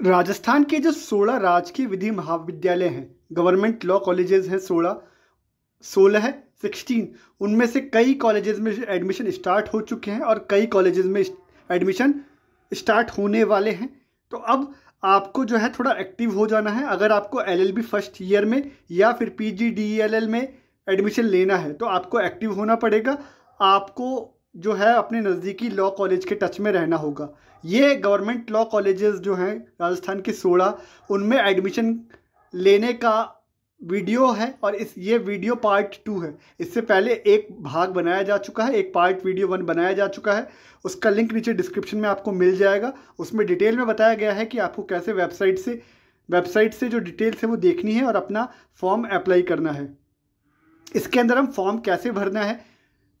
राजस्थान के जो सोलह राजकीय विधि महाविद्यालय हैं, गवर्नमेंट लॉ कॉलेजेस हैं सोलह सोलह है सिक्सटीन, उनमें से कई कॉलेजेस में एडमिशन स्टार्ट हो चुके हैं और कई कॉलेजेस में एडमिशन स्टार्ट होने वाले हैं। तो अब आपको जो है थोड़ा एक्टिव हो जाना है। अगर आपको एलएलबी फ़र्स्ट ईयर में या फिर पीजीडीएलएल में एडमिशन लेना है तो आपको एक्टिव होना पड़ेगा। आपको जो है अपने नज़दीकी लॉ कॉलेज के टच में रहना होगा। ये गवर्नमेंट लॉ कॉलेजेस जो हैं राजस्थान के सोलह, उनमें एडमिशन लेने का वीडियो है और इस, ये वीडियो पार्ट टू है। इससे पहले एक भाग बनाया जा चुका है, एक पार्ट वीडियो वन बनाया जा चुका है। उसका लिंक नीचे डिस्क्रिप्शन में आपको मिल जाएगा। उसमें डिटेल में बताया गया है कि आपको कैसे वेबसाइट से वेबसाइट से जो डिटेल्स है वो देखनी है और अपना फॉर्म अप्लाई करना है। इसके अंदर हम फॉर्म कैसे भरना है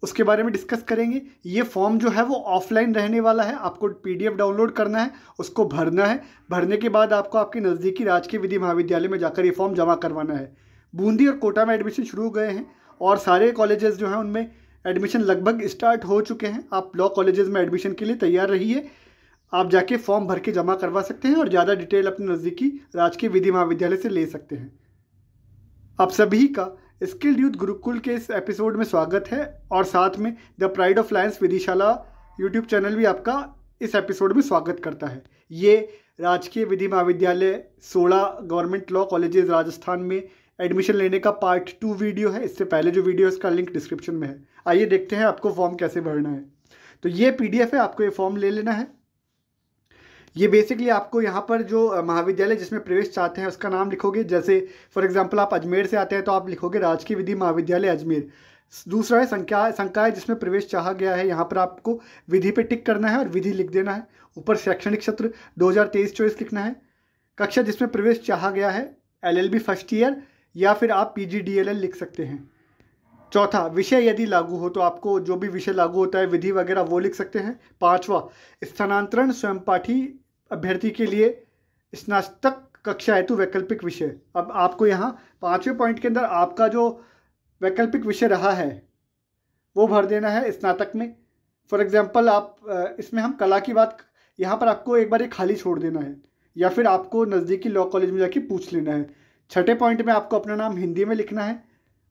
उसके बारे में डिस्कस करेंगे। ये फॉर्म जो है वो ऑफलाइन रहने वाला है। आपको पीडीएफ डाउनलोड करना है, उसको भरना है। भरने के बाद आपको आपके नज़दीकी राजकीय विधि महाविद्यालय में जाकर ये फॉर्म जमा करवाना है। बूंदी और कोटा में एडमिशन शुरू हो गए हैं और सारे कॉलेजेस जो हैं उनमें एडमिशन लगभग स्टार्ट हो चुके हैं। आप लॉ कॉलेजेस में एडमिशन के लिए तैयार रहिए। आप जाके फॉर्म भर के जमा करवा सकते हैं और ज़्यादा डिटेल अपने नज़दीकी राजकीय विधि महाविद्यालय से ले सकते हैं। आप सभी का स्किल्ड यूथ गुरुकुल के इस एपिसोड में स्वागत है और साथ में the pride of lions Vidhishala YouTube channel भी आपका इस एपिसोड में स्वागत करता है। ये राजकीय विधि महाविद्यालय सोलह गवर्नमेंट लॉ कॉलेजेस राजस्थान में एडमिशन लेने का पार्ट टू वीडियो है। इससे पहले जो वीडियो है इसका लिंक डिस्क्रिप्शन में है। आइए देखते हैं आपको फॉर्म कैसे भरना है। तो ये पी है, आपको ये फॉर्म ले लेना है। ये बेसिकली आपको यहाँ पर जो महाविद्यालय जिसमें प्रवेश चाहते हैं, उसका नाम लिखोगे। जैसे फॉर एग्जांपल आप अजमेर से आते हैं तो आप लिखोगे राजकीय विधि महाविद्यालय अजमेर। दूसरा है संख्या संकाय जिसमें प्रवेश चाहा गया है। यहाँ पर आपको विधि पे टिक करना है और विधि लिख देना है। ऊपर शैक्षणिक सत्र दो हज़ार लिखना है। कक्षा जिसमें प्रवेश चाहा गया है, एलएलबी फ़र्स्ट ईयर, या फिर आप पीजीडीएलएल लिख सकते हैं। चौथा, विषय यदि लागू हो तो आपको जो भी विषय लागू होता है, विधि वगैरह, वो लिख सकते हैं। पांचवा, स्थानांतरण स्वयं पाठी अभ्यर्थी के लिए स्नातक कक्षा हेतु वैकल्पिक विषय। अब आपको यहाँ पाँचवें पॉइंट के अंदर आपका जो वैकल्पिक विषय रहा है, वो भर देना है स्नातक में। फॉर एग्ज़ाम्पल आप इसमें हम कला की बात, यहाँ पर आपको एक बार ये खाली छोड़ देना है, या फिर आपको नज़दीकी लॉ कॉलेज में जाके पूछ लेना है। छठे पॉइंट में आपको अपना नाम हिंदी में लिखना है,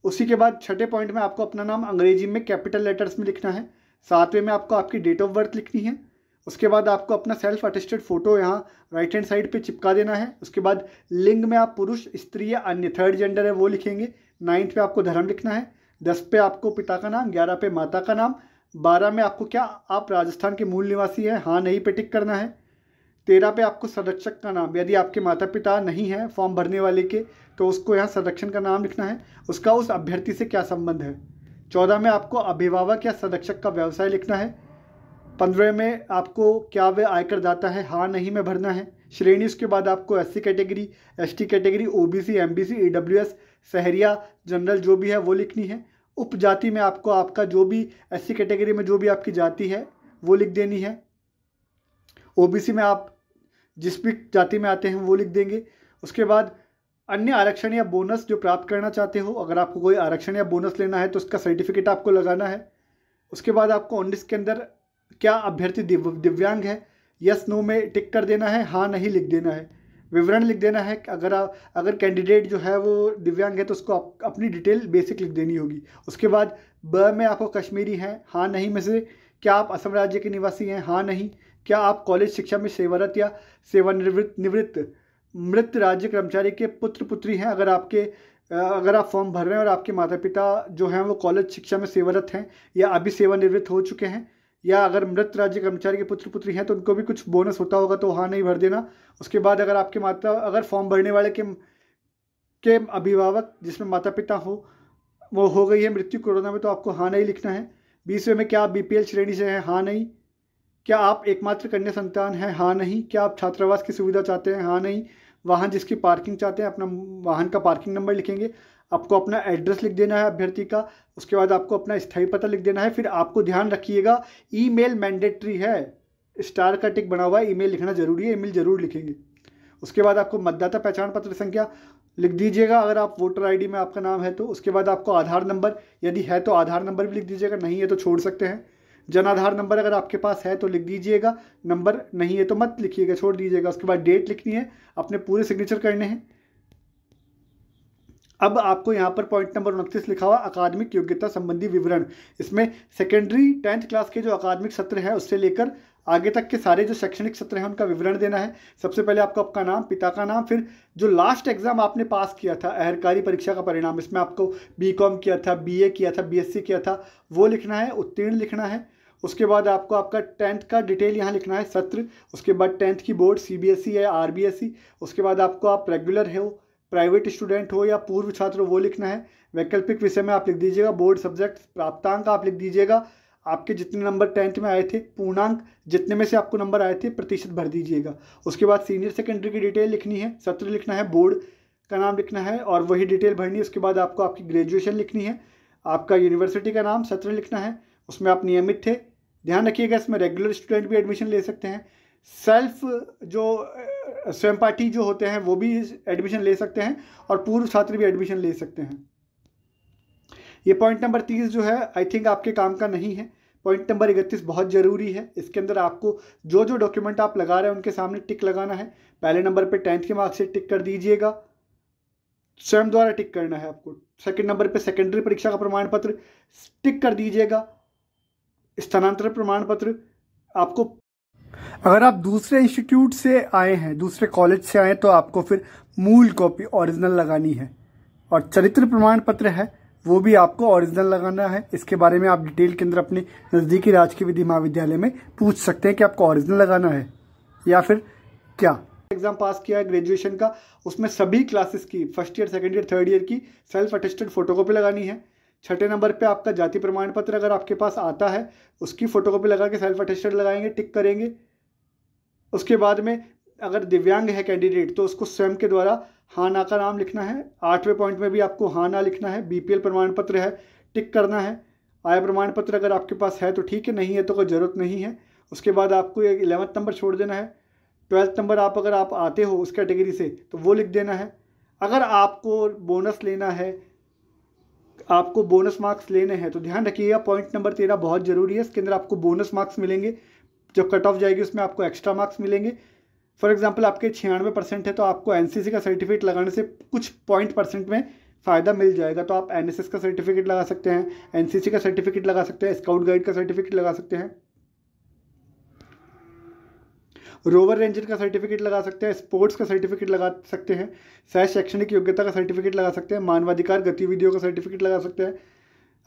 उसी के बाद छठे पॉइंट में आपको अपना नाम अंग्रेज़ी में कैपिटल लेटर्स में लिखना है, सातवें में आपको आपकी डेट ऑफ़ बर्थ लिखनी है उसके बाद आपको अपना सेल्फ अटेस्टेड फ़ोटो यहाँ राइट हैंड साइड पे चिपका देना है। उसके बाद लिंग में आप पुरुष, स्त्री या अन्य थर्ड जेंडर है वो लिखेंगे। नाइन्थ पे आपको धर्म लिखना है। दस पे आपको पिता का नाम, ग्यारह पे माता का नाम, बारह में आपको क्या, आप राजस्थान के मूल निवासी हैं हाँ नहीं पे टिक करना है। तेरह पे आपको संरक्षक का नाम, यदि आपके माता पिता नहीं हैं फॉर्म भरने वाले के तो उसको यहाँ संरक्षण का नाम लिखना है। उसका उस अभ्यर्थी से क्या संबंध है? चौदह में आपको अभिभावक या संरक्षक का व्यवसाय लिखना है। पंद्रह में आपको क्या वे आयकर दाता है? हाँ नहीं, में भरना है। श्रेणी, उसके बाद आपको SC category ST category OBC MBC EWS Sahariya general जो भी है, वो लिखनी है। उपजाति में आपको आपका जो भी एससी कैटेगरी में जो भी आपकी जाति है, वो लिख देनी है। ओबीसी में आप जिस भी जाति में आते हैं, वो लिख देंगे। उसके बाद अन्य आरक्षण या बोनस जो प्राप्त करना चाहते हो, अगर आपको कोई आरक्षण या बोनस लेना है तो उसका सर्टिफिकेट आपको लगाना है। उसके बाद आपको उन्नीस के अंदर क्या अभ्यर्थी दिव, दिव्यांग है? यस नो में टिक कर देना है हाँ नहीं लिख देना है। विवरण लिख देना है अगर आप अगर कैंडिडेट जो है वो दिव्यांग है तो उसको आप, अपनी डिटेल बेसिक लिख देनी होगी। उसके बाद ब में आपको कश्मीरी हैं हाँ नहीं में से क्या आप असम राज्य के निवासी हैं हाँ नहीं? क्या आप कॉलेज शिक्षा में सेवारत या सेवानिवृत्त निवृत्त मृत राज्य कर्मचारी के पुत्र पुत्री हैं? अगर आपके अगर आप फॉर्म भर रहे हैं और आपके माता पिता जो हैं वो कॉलेज शिक्षा में सेवारत हैं या अभी सेवानिवृत्त हो चुके हैं या अगर मृत राज्य कर्मचारी के पुत्र पुत्री हैं तो उनको भी कुछ बोनस होता होगा तो हाँ नहीं भर देना। उसके बाद अगर आपके माता, अगर फॉर्म भरने वाले के के अभिभावक, जिसमें माता पिता हो, वो हो गई है मृत्यु कोरोना में तो आपको हाँ नहीं लिखना है। बीसवें में क्या आप बीपीएल श्रेणी से हैं? हाँ नहीं। क्या आप एकमात्र कन्या संतान हैं? हाँ नहीं। क्या आप छात्रावास की सुविधा चाहते हैं? हाँ नहीं। वाहन जिसकी पार्किंग चाहते हैं, अपना वाहन का पार्किंग नंबर लिखेंगे। आपको अपना एड्रेस लिख देना है अभ्यर्थी का, उसके बाद आपको अपना स्थायी पता लिख देना है, फिर आपको ध्यान रखिएगा, ईमेल मैंडेटरी है, स्टार का टिक बना हुआ है, ईमेल लिखना ज़रूरी है, ईमेल ज़रूर लिखेंगे। उसके बाद आपको मतदाता पहचान पत्र संख्या लिख दीजिएगा, अगर आप वोटर आईडी में आपका नाम है तो। उसके बाद आपको आधार नंबर, यदि है तो आधार नंबर भी लिख दीजिएगा, नहीं है तो छोड़ सकते हैं। जनाधार नंबर अगर आपके पास है तो लिख दीजिएगा। नंबर नहीं है तो मत लिखिएगा, छोड़ दीजिएगा। उसके बाद डेट लिखनी है। अपने पूरे सिग्नेचर करने हैं। अब आपको यहाँ पर पॉइंट नंबर उनतीस लिखा हुआ अकादमिक योग्यता संबंधी विवरण। इसमें सेकेंडरी टेंथ क्लास के जो अकादमिक सत्र है, उससे लेकर आगे तक के सारे जो शैक्षणिक सत्र हैं, उनका विवरण देना है। सबसे पहले आपको आपका नाम, पिता का नाम, फिर जो लास्ट एग्ज़ाम आपने पास किया था, अहरकारी परीक्षा का परिणाम, इसमें आपको बी कॉम किया था बीए किया था बीएससी किया था, वो लिखना है, उत्तीर्ण लिखना है। उसके बाद आपको आपका टेंथ का डिटेल यहाँ लिखना है, सत्र। उसके बाद टेंथ की board C B S E या आर बी एस ई उसके बाद आपको आप रेगुलर हो प्राइवेट स्टूडेंट हो या पूर्व छात्र हो वो लिखना है। वैकल्पिक विषय में आप लिख दीजिएगा बोर्ड सब्जेक्ट प्राप्तांक आप लिख दीजिएगा। आपके जितने नंबर टेंथ में आए थे, पूर्णांक जितने में से आपको नंबर आए थे, प्रतिशत भर दीजिएगा। उसके बाद सीनियर सेकेंडरी की डिटेल लिखनी है, सत्र लिखना है बोर्ड का नाम लिखना है और वही डिटेल भरनी है। उसके बाद आपको आपकी ग्रेजुएशन लिखनी है, आपका यूनिवर्सिटी का नाम, सत्र लिखना है। उसमें आप नियमित थे। ध्यान रखिएगा, इसमें रेगुलर स्टूडेंट भी एडमिशन ले सकते हैं। सेल्फ जो स्वयं पाठी जो होते हैं, वो भी एडमिशन ले सकते हैं और पूर्व छात्र भी एडमिशन ले सकते हैं। ये पॉइंट नंबर तीस जो है आई थिंक आपके काम का नहीं है। पॉइंट नंबर इकतीस बहुत ज़रूरी है। इसके अंदर आपको जो जो डॉक्यूमेंट आप लगा रहे हैं, उनके सामने टिक लगाना है। पहले नंबर पे टेंथ के मार्क्स से टिक कर दीजिएगा। स्वयं द्वारा टिक करना है आपको। सेकंड नंबर पे सेकेंडरी परीक्षा का प्रमाण पत्र टिक कर दीजिएगा। स्थानांतरण प्रमाण पत्र आपको अगर आप दूसरे इंस्टीट्यूट से आए हैं दूसरे कॉलेज से आए तो आपको फिर मूल कॉपी ओरिजिनल लगानी है। और चरित्र प्रमाण पत्र है वो भी आपको ओरिजिनल लगाना है। इसके बारे में आप डिटेल के अंदर अपने नज़दीकी राजकीय विधि महाविद्यालय में पूछ सकते हैं कि आपको ओरिजिनल लगाना है या फिर क्या। एग्ज़ाम पास किया है ग्रेजुएशन का उसमें सभी क्लासेस की first year second year third year की सेल्फ अटेस्टेड फोटोकॉपी लगानी है। छठे नंबर पे आपका जाति प्रमाण पत्र अगर आपके पास आता है, उसकी फोटोकॉपी लगा के सेल्फ अटेस्टेड लगाएँगे टिक करेंगे। उसके बाद में अगर दिव्यांग है कैंडिडेट तो उसको स्वयं के द्वारा हाँ ना का नाम लिखना है। आठवें पॉइंट में भी आपको हाँ ना लिखना है। बीपीएल प्रमाण पत्र है टिक करना है। आय प्रमाण पत्र अगर आपके पास है तो ठीक है, नहीं है तो कोई ज़रूरत नहीं है। उसके बाद आपको एक इलेवंथ नंबर छोड़ देना है। ट्वेल्थ नंबर आप अगर आप आते हो उस कैटेगरी से तो वो लिख देना है। अगर आपको बोनस लेना है आपको बोनस मार्क्स लेने हैं तो ध्यान रखिएगा पॉइंट नंबर तेरह बहुत ज़रूरी है, इसके अंदर आपको बोनस मार्क्स मिलेंगे। जो कट ऑफ़ जाएगी, उसमें आपको एक्स्ट्रा मार्क्स मिलेंगे। फॉर एग्ज़ाम्पल आपके छियानवे परसेंट है तो आपको एनसीसी का सर्टिफिकेट लगाने से कुछ पॉइंट परसेंट में फ़ायदा मिल जाएगा। तो आप एन का सर्टिफिकेट लगा सकते हैं एनसीसी का सर्टिफिकेट लगा सकते हैं स्काउट गाइड का सर्टिफिकेट लगा सकते हैं। रोवर रेंजर का सर्टिफिकेट लगा सकते हैं, स्पोर्ट्स का सर्टिफिकेट लगा सकते हैं, सह शैक्षणिक योग्यता का सर्टिफिकेट लगा सकते हैं, मानवाधिकार गतिविधियों का सर्टिफिकेट लगा सकते हैं।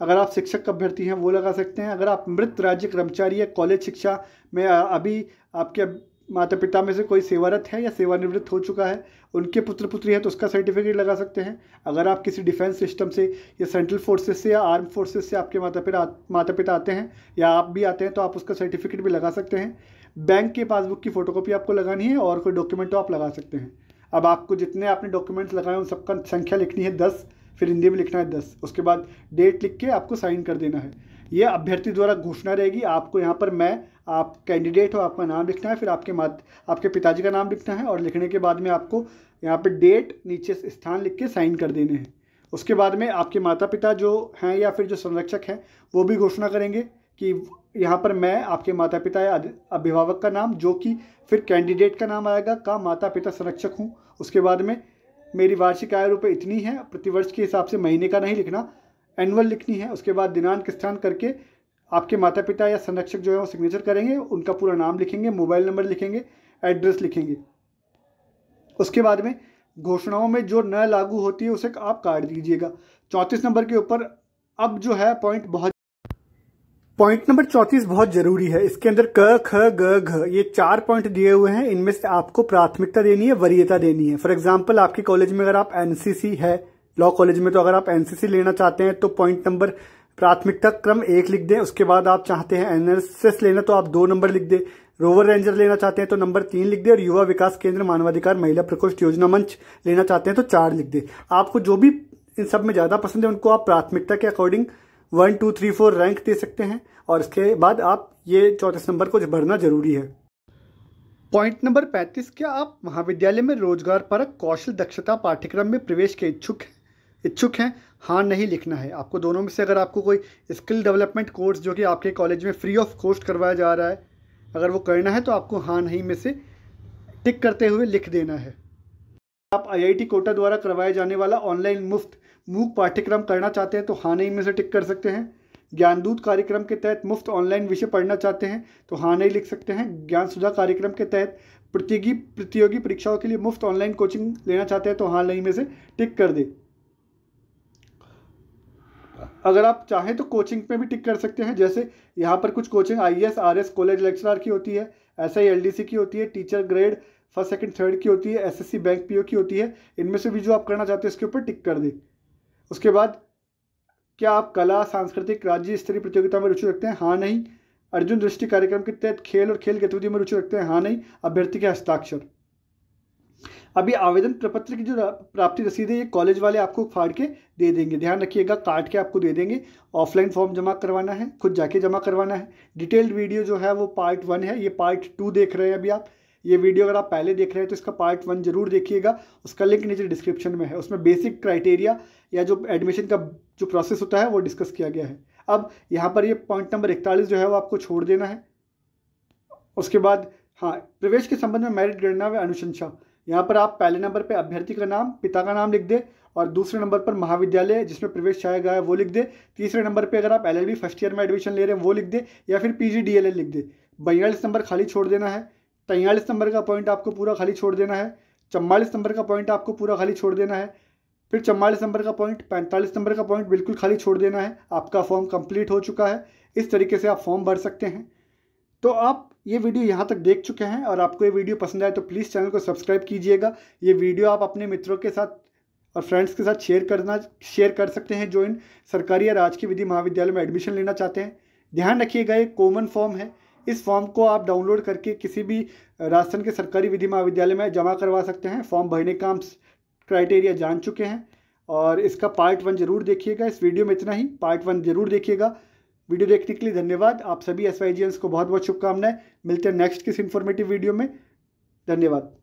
अगर आप शिक्षक अभ्यर्थी हैं, वो लगा सकते हैं। अगर आप मृत राज्य कर्मचारी या कॉलेज शिक्षा में अभी आपके माता पिता में से कोई सेवारत है या सेवानिवृत्त हो चुका है, उनके पुत्र पुत्री है तो उसका सर्टिफिकेट लगा सकते हैं। अगर आप किसी डिफेंस सिस्टम से या सेंट्रल फोर्सेस से या आर्म फोर्सेस से आपके माता पिता माता पिता आते हैं या आप भी आते हैं तो आप उसका सर्टिफिकेट भी लगा सकते हैं। बैंक के पासबुक की फ़ोटोकॉपी आपको लगानी है और कोई डॉक्यूमेंट तो आप लगा सकते हैं। अब आपको जितने आपने डॉक्यूमेंट्स लगाए उन सबका संख्या लिखनी है दस, फिर हिंदी में लिखना है दस। उसके बाद डेट लिख के आपको साइन कर देना है। ये अभ्यर्थी द्वारा घोषणा रहेगी। आपको यहाँ पर मैं, आप कैंडिडेट हो, आपका नाम लिखना है, फिर आपके मात, आपके पिताजी का नाम लिखना है और लिखने के बाद में आपको यहाँ पर डेट नीचे स्थान लिख के साइन कर देने हैं। उसके बाद में आपके माता पिता जो हैं या फिर जो संरक्षक हैं, वो भी घोषणा करेंगे। कि यहाँ पर मैं आपके माता पिता या अभिभावक का नाम, जो कि फिर कैंडिडेट का नाम आएगा, का माता पिता संरक्षक हूँ। उसके बाद में मेरी वार्षिक आय रुपये इतनी है, प्रतिवर्ष के हिसाब से महीने का नहीं लिखना, एनुअल लिखनी है। उसके बाद दिनांक स्थान करके आपके माता पिता या संरक्षक जो है वो सिग्नेचर करेंगे, उनका पूरा नाम लिखेंगे, मोबाइल नंबर लिखेंगे एड्रेस लिखेंगे। उसके बाद में घोषणाओं में जो न लागू होती है, उसे आप काट दीजिएगा। चौंतीस नंबर के ऊपर अब जो है पॉइंट बहुत पॉइंट नंबर चौतीस बहुत ज़रूरी है। इसके अंदर क, ख, ग, घ, ये चार पॉइंट दिए हुए हैं। इनमें से आपको प्राथमिकता देनी है, वरीयता देनी है। फॉर एग्ज़ाम्पल आपके कॉलेज में अगर आप एनसीसी है लॉ कॉलेज में तो अगर आप एनसीसी लेना चाहते हैं तो पॉइंट नंबर प्राथमिकता क्रम एक लिख दें। उसके बाद आप चाहते हैं एनएसएस लेना तो आप दो नंबर लिख दें। रोवर रेंजर लेना चाहते हैं तो नंबर तीन लिख दे। और युवा विकास केंद्र मानवाधिकार महिला प्रकोष्ठ योजना मंच लेना चाहते हैं तो चार लिख दे। आपको जो भी इन सब में ज़्यादा पसंद है, उनको आप प्राथमिकता के according one, two, three, four rank दे सकते हैं और इसके बाद आप ये चौतीस नंबर को भरना ज़रूरी है। पॉइंट नंबर पैंतीस, क्या आप महाविद्यालय में रोज़गार परक कौशल दक्षता पाठ्यक्रम में प्रवेश के इच्छुक हैं? इच्छुक हैं? हाँ नहीं लिखना है। आपको दोनों में से अगर आपको कोई स्किल डेवलपमेंट कोर्स जो कि आपके कॉलेज में फ्री ऑफ़ कॉस्ट करवाया जा रहा है, अगर वो करना है तो आपको हाँ नहीं में से टिक करते हुए लिख देना है। आप आईआईटी कोटा द्वारा करवाया जाने वाला ऑनलाइन मुफ़्त मूक पाठ्यक्रम करना चाहते हैं तो हाँ नहीं में से टिक कर सकते हैं। ज्ञानदूत कार्यक्रम के तहत मुफ़्त ऑनलाइन विषय पढ़ना चाहते हैं तो हाँ नहीं लिख सकते हैं। ज्ञान सुधा कार्यक्रम के तहत प्रतियोगी प्रतियोगी परीक्षाओं के लिए मुफ़्त ऑनलाइन कोचिंग लेना चाहते हैं तो हाँ नहीं में से टिक कर दे। अगर आप चाहें तो कोचिंग पे भी टिक कर सकते हैं। जैसे यहाँ पर कुछ coaching I S R S college lecturer की होती है S I L D C की होती है, teacher grade, first, second, third की होती है S S C bank P O की होती है। इनमें से भी जो आप करना चाहते हैं इसके ऊपर टिक कर दें। उसके बाद, क्या आप कला, सांस्कृतिक, राज्य स्तरीय प्रतियोगिता में रुचि रखते हैं? हाँ नहीं। अर्जुन दृष्टि कार्यक्रम के तहत खेल और खेल गतिविधि में रुचि रखते हैं? हाँ नहीं। अभ्यर्थी के हस्ताक्षर। अभी आवेदन प्रपत्र की जो प्राप्ति रसीद है, ये कॉलेज वाले आपको फाड़ के दे देंगे। ध्यान रखिएगा काट के आपको दे देंगे। ऑफलाइन फॉर्म जमा करवाना है, खुद जाके जमा करवाना है। डिटेल्ड वीडियो जो है, वो पार्ट वन है। ये पार्ट टू देख रहे हैं अभी आप। ये वीडियो अगर आप पहले देख रहे हैं तो इसका पार्ट वन ज़रूर देखिएगा। उसका लिंक नीचे डिस्क्रिप्शन में है। उसमें बेसिक क्राइटेरिया या जो एडमिशन का जो प्रोसेस होता है, वो डिस्कस किया गया है। अब यहाँ पर ये पॉइंट नंबर इकतालीस जो है, वो आपको छोड़ देना है। उसके बाद हाँ प्रवेश के संबंध में मेरिट गणना व अनुशंसा। यहाँ पर आप पहले नंबर पर अभ्यर्थी का नाम, पिता का नाम लिख दे और दूसरे नंबर पर महाविद्यालय, जिसमें प्रवेश चाहे गया है, वो लिख दे। तीसरे नंबर पे अगर आप एलएलबी फ़र्स्ट ईयर में एडमिशन ले रहे हैं, वो लिख दे या फिर पीजीडीएलएल लिख दे। बयालीस नंबर खाली छोड़ देना है। तैंतालीस नंबर का पॉइंट आपको पूरा खाली छोड़ देना है चम्वालीस नंबर का पॉइंट आपको पूरा खाली छोड़ देना है, फिर चम्बालीस नंबर का पॉइंट, पैंतालीस नंबर का पॉइंट बिल्कुल खाली छोड़ देना है, आपका फॉर्म कंप्लीट हो चुका है, इस तरीके से आप फॉर्म भर सकते हैं। तो आप ये वीडियो यहाँ तक देख चुके हैं और आपको ये वीडियो पसंद आए तो प्लीज़ चैनल को सब्सक्राइब कीजिएगा। ये वीडियो आप अपने मित्रों के साथ और फ्रेंड्स के साथ शेयर करना, शेयर कर सकते हैं जो इन सरकारी या राजकीय विधि महाविद्यालय में एडमिशन लेना चाहते हैं। ध्यान रखिएगा, ये कॉमन फॉर्म है इस फॉर्म को आप डाउनलोड करके किसी भी राजस्थान के सरकारी विधि महाविद्यालय में जमा करवा सकते हैं। फॉर्म भरने का हम क्राइटेरिया जान चुके हैं और इसका पार्ट वन ज़रूर देखिएगा। इस वीडियो में इतना ही। पार्ट वन ज़रूर देखिएगा। वीडियो देखने के लिए धन्यवाद। आप सभी एस को बहुत बहुत शुभकामनाएँ। मिलते हैं नेक्स्ट किस इन्फॉर्मेटिव वीडियो में। धन्यवाद।